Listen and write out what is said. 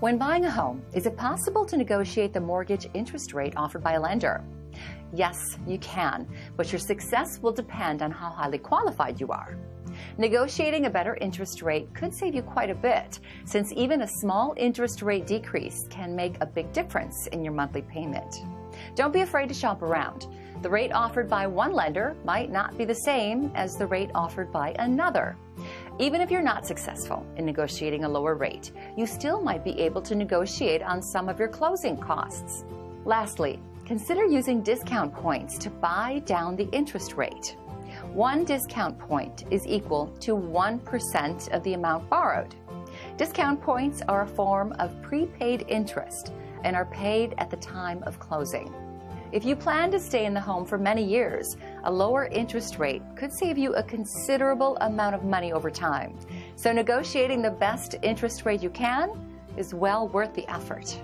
When buying a home, is it possible to negotiate the mortgage interest rate offered by a lender? Yes, you can, but your success will depend on how highly qualified you are. Negotiating a better interest rate could save you quite a bit, since even a small interest rate decrease can make a big difference in your monthly payment. Don't be afraid to shop around. The rate offered by one lender might not be the same as the rate offered by another. Even if you're not successful in negotiating a lower rate, you still might be able to negotiate on some of your closing costs. Lastly, consider using discount points to buy down the interest rate. One discount point is equal to 1% of the amount borrowed. Discount points are a form of prepaid interest and are paid at the time of closing. If you plan to stay in the home for many years, a lower interest rate could save you a considerable amount of money over time. So negotiating the best interest rate you can is well worth the effort.